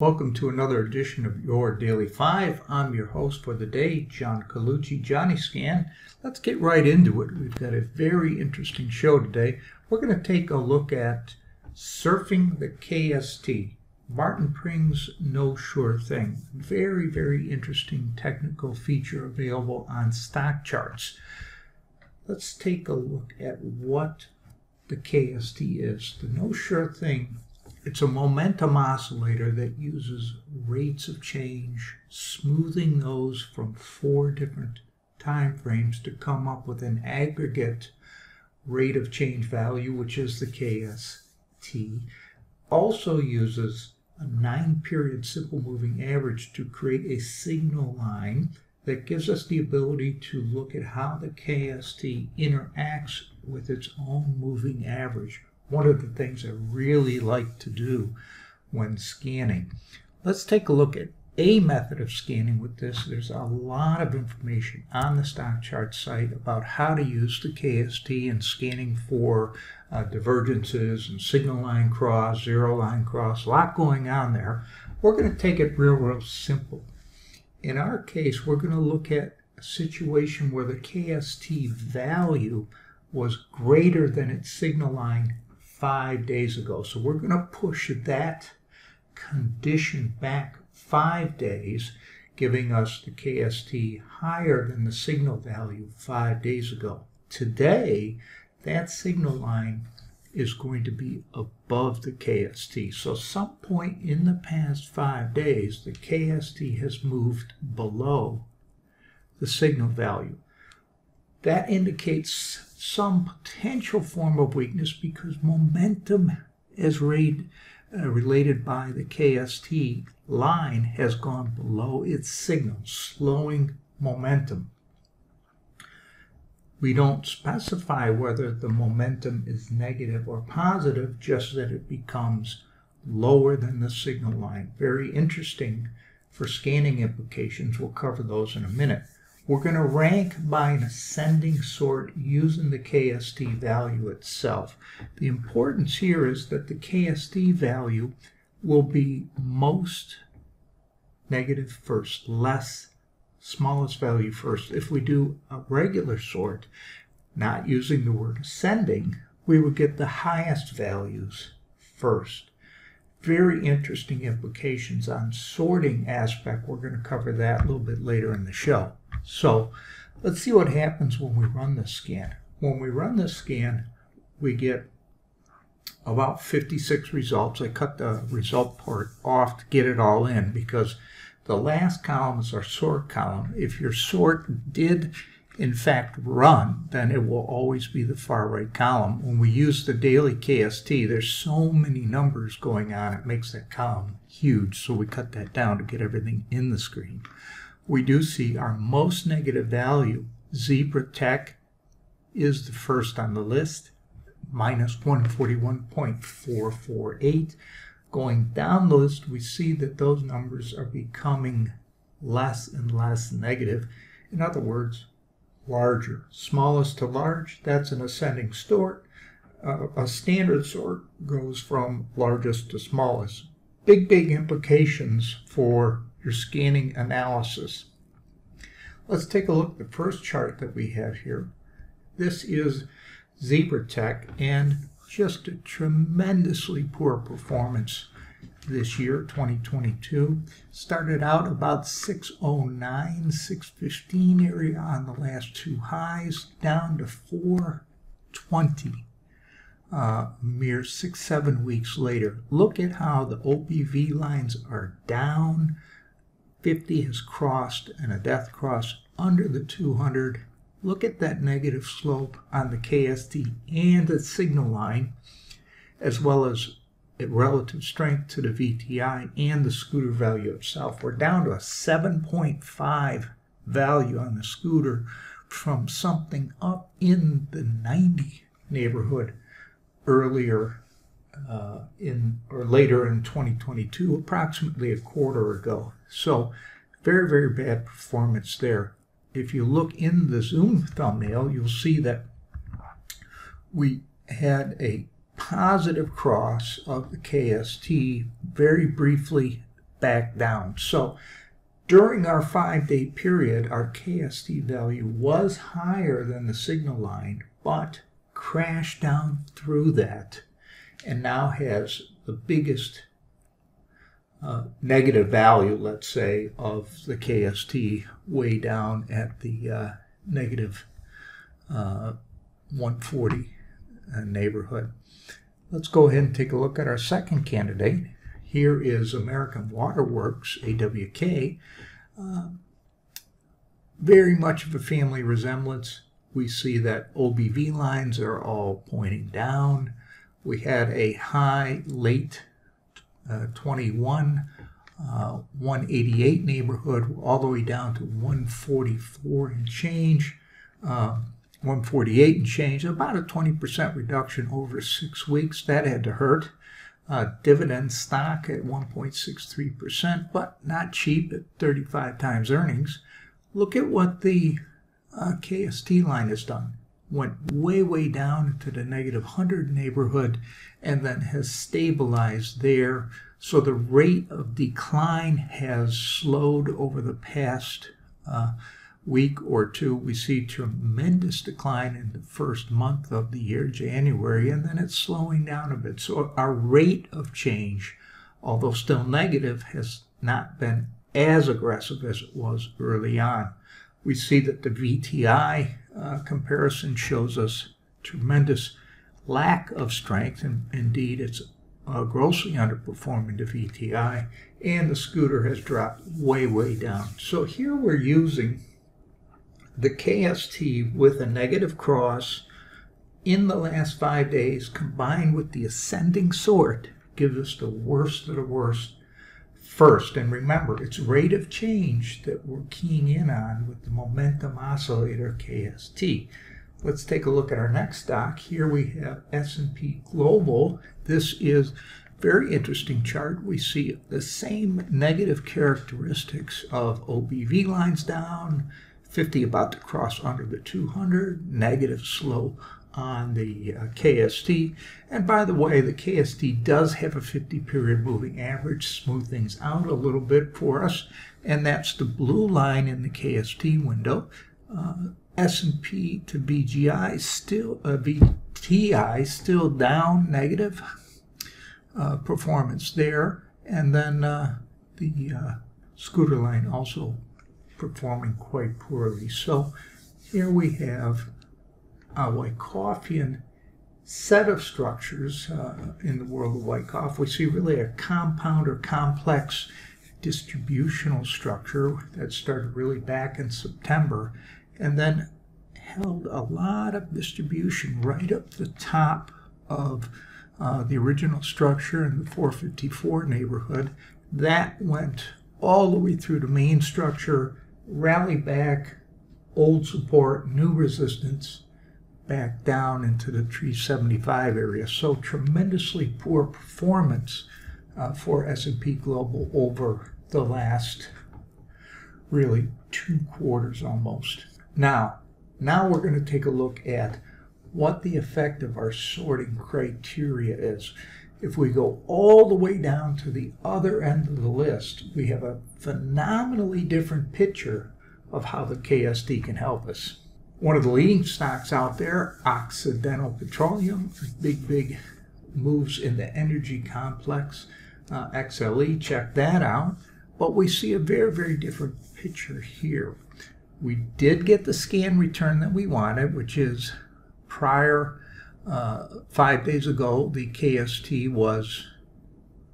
Welcome to another edition of your Daily Five. I'm your host for the day, John Colucci, Johnny Scan. Let's get right into it. We've got a very interesting show today. We're going to take a look at surfing the KST, Martin Pring's Know Sure Thing. Very, very interesting technical feature available on stock charts. Let's take a look at what the KST is. The Know Sure Thing it's a momentum oscillator that uses rates of change, smoothing those from four different time frames to come up with an aggregate rate of change value, which is the KST. Also uses a nine period simple moving average to create a signal line that gives us the ability to look at how the KST interacts with its own moving average one of the things I really like to do when scanning. Let's take a look at a method of scanning with this. There's a lot of information on the stock chart site about how to use the KST and scanning for uh, divergences and signal line cross, zero line cross, a lot going on there. We're going to take it real, real simple. In our case, we're going to look at a situation where the KST value was greater than its signal line five days ago. So we're going to push that condition back five days, giving us the KST higher than the signal value five days ago. Today, that signal line is going to be above the KST. So some point in the past five days, the KST has moved below the signal value. That indicates some potential form of weakness because momentum as rate, uh, related by the KST line has gone below its signal, slowing momentum. We don't specify whether the momentum is negative or positive, just that it becomes lower than the signal line. Very interesting for scanning implications. We'll cover those in a minute. We're going to rank by an ascending sort using the KST value itself. The importance here is that the KST value will be most negative first, less smallest value first. If we do a regular sort, not using the word ascending, we would get the highest values first. Very interesting implications on sorting aspect. We're going to cover that a little bit later in the show. So let's see what happens when we run this scan. When we run this scan, we get about 56 results. I cut the result part off to get it all in because the last column is our sort column. If your sort did in fact run, then it will always be the far right column. When we use the daily KST, there's so many numbers going on, it makes that column huge. So we cut that down to get everything in the screen we do see our most negative value, Zebra Tech, is the first on the list, minus 141.448. Going down the list, we see that those numbers are becoming less and less negative. In other words, larger. Smallest to large, that's an ascending sort. Uh, a standard sort goes from largest to smallest. Big, big implications for your scanning analysis. Let's take a look at the first chart that we have here. This is ZebraTech and just a tremendously poor performance this year, 2022. Started out about 609, 615 area on the last two highs, down to 420 uh, mere six, seven weeks later. Look at how the OBV lines are down 50 has crossed and a death cross under the 200. Look at that negative slope on the KST and the signal line, as well as relative strength to the VTI and the scooter value itself. We're down to a 7.5 value on the scooter from something up in the 90 neighborhood earlier uh, in or later in 2022, approximately a quarter ago. So very, very bad performance there. If you look in the Zoom thumbnail, you'll see that we had a positive cross of the KST very briefly back down. So during our five day period, our KST value was higher than the signal line, but crashed down through that and now has the biggest uh, negative value, let's say, of the KST way down at the uh, negative, uh, 140 uh, neighborhood. Let's go ahead and take a look at our second candidate. Here is American Water Works, AWK. Um, very much of a family resemblance. We see that OBV lines are all pointing down. We had a high late uh, 21, uh, 188 neighborhood, all the way down to 144 and change, uh, 148 and change, about a 20% reduction over six weeks. That had to hurt. Uh, dividend stock at 1.63%, but not cheap at 35 times earnings. Look at what the uh, KST line has done went way, way down to the negative 100 neighborhood and then has stabilized there. So the rate of decline has slowed over the past uh, week or two. We see tremendous decline in the first month of the year, January, and then it's slowing down a bit. So our rate of change, although still negative, has not been as aggressive as it was early on. We see that the VTI uh, comparison shows us tremendous lack of strength, and indeed it's uh, grossly underperforming the VTI, and the scooter has dropped way, way down. So here we're using the KST with a negative cross in the last five days combined with the ascending sort gives us the worst of the worst first. And remember, it's rate of change that we're keying in on with the momentum oscillator KST. Let's take a look at our next stock. Here we have S&P Global. This is very interesting chart. We see the same negative characteristics of OBV lines down, 50 about to cross under the 200, negative slow on the uh, KST. And by the way, the KST does have a 50 period moving average, smooth things out a little bit for us. And that's the blue line in the KST window. Uh, S&P to BGI still, uh, VTI still down, negative uh, performance there. And then uh, the uh, scooter line also performing quite poorly. So here we have a Wyckofian set of structures uh, in the world of Wyckoff. We see really a compound or complex distributional structure that started really back in September and then held a lot of distribution right up the top of uh, the original structure in the 454 neighborhood. That went all the way through the main structure, rally back, old support, new resistance, back down into the 375 area. So tremendously poor performance uh, for S&P Global over the last really two quarters almost. Now, now we're going to take a look at what the effect of our sorting criteria is. If we go all the way down to the other end of the list, we have a phenomenally different picture of how the KST can help us one of the leading stocks out there, Occidental Petroleum, big, big moves in the energy complex. Uh, XLE, check that out. But we see a very, very different picture here. We did get the scan return that we wanted, which is prior uh, five days ago, the KST was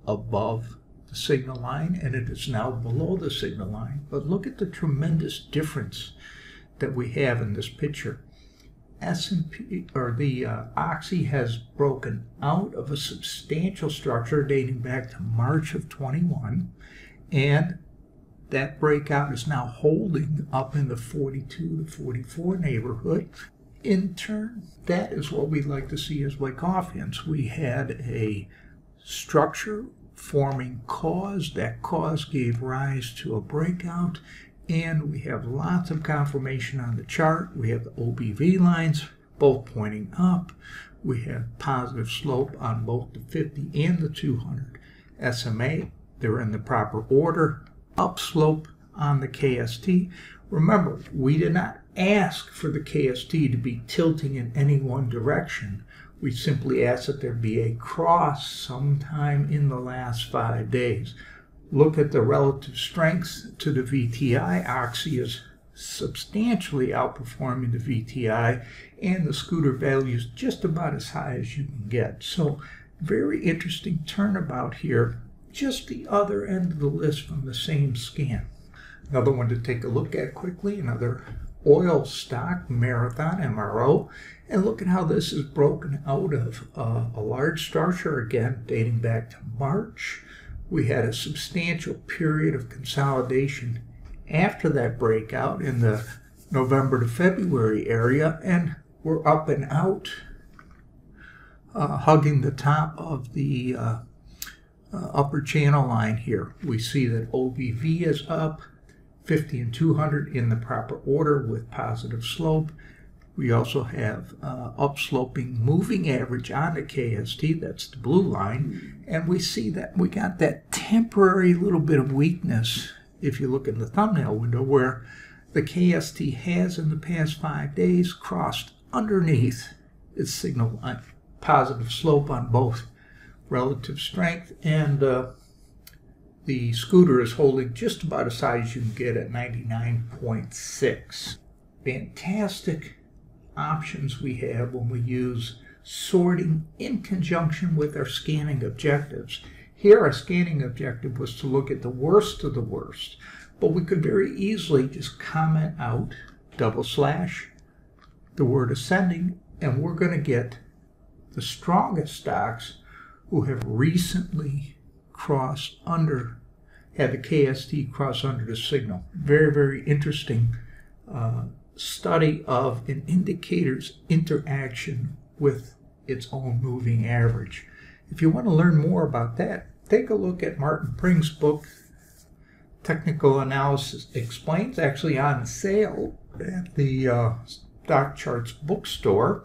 above the signal line and it is now below the signal line. But look at the tremendous difference that we have in this picture. S&P or the uh, Oxy has broken out of a substantial structure dating back to March of 21 and that breakout is now holding up in the 42 to 44 neighborhood. In turn, that is what we'd like to see as Wyckofians. We had a structure forming cause. That cause gave rise to a breakout and we have lots of confirmation on the chart. We have the OBV lines both pointing up. We have positive slope on both the 50 and the 200. SMA they're in the proper order, upslope on the KST. Remember, we did not ask for the KST to be tilting in any one direction. We simply ask that there be a cross sometime in the last five days. Look at the relative strengths to the VTI. Oxy is substantially outperforming the VTI, and the scooter value is just about as high as you can get. So, very interesting turnabout here. Just the other end of the list from the same scan. Another one to take a look at quickly, another oil stock, Marathon MRO. And look at how this is broken out of uh, a large structure again, dating back to March. We had a substantial period of consolidation after that breakout in the November to February area, and we're up and out, uh, hugging the top of the uh, uh, upper channel line here. We see that OBV is up 50 and 200 in the proper order with positive slope. We also have uh, upsloping moving average on the KST, that's the blue line, and we see that we got that temporary little bit of weakness if you look in the thumbnail window where the KST has in the past five days crossed underneath its signal line. positive slope on both relative strength and uh, the scooter is holding just about high as you can get at 99.6. Fantastic options we have when we use sorting in conjunction with our scanning objectives. Here, our scanning objective was to look at the worst of the worst, but we could very easily just comment out double slash the word ascending, and we're going to get the strongest stocks who have recently crossed under, had the KST cross under the signal. Very, very interesting uh, study of an indicator's interaction with its own moving average. If you want to learn more about that, take a look at Martin Pring's book, Technical Analysis Explained, actually on sale at the uh, Stock Charts bookstore.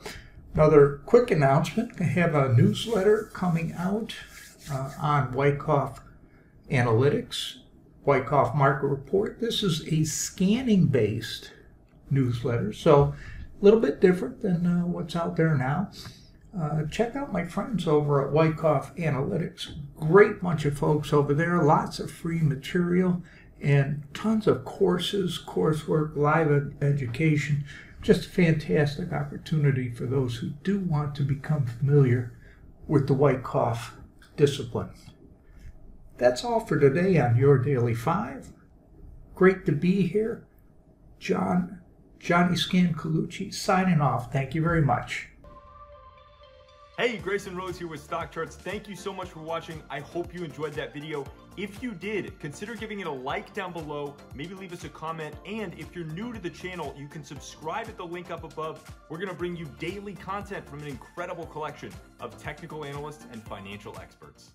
Another quick announcement I have a newsletter coming out uh, on Wyckoff Analytics, Wyckoff Market Report. This is a scanning based newsletter, so a little bit different than uh, what's out there now. Uh, check out my friends over at Wyckoff Analytics. Great bunch of folks over there, lots of free material and tons of courses, coursework, live ed- education. Just a fantastic opportunity for those who do want to become familiar with the Wyckoff discipline. That's all for today on Your Daily Five. Great to be here. John, Johnny Scan Colucci signing off. Thank you very much. Hey, Grayson Rose here with Stock Charts. Thank you so much for watching. I hope you enjoyed that video. If you did, consider giving it a like down below, maybe leave us a comment, and if you're new to the channel, you can subscribe at the link up above. We're gonna bring you daily content from an incredible collection of technical analysts and financial experts.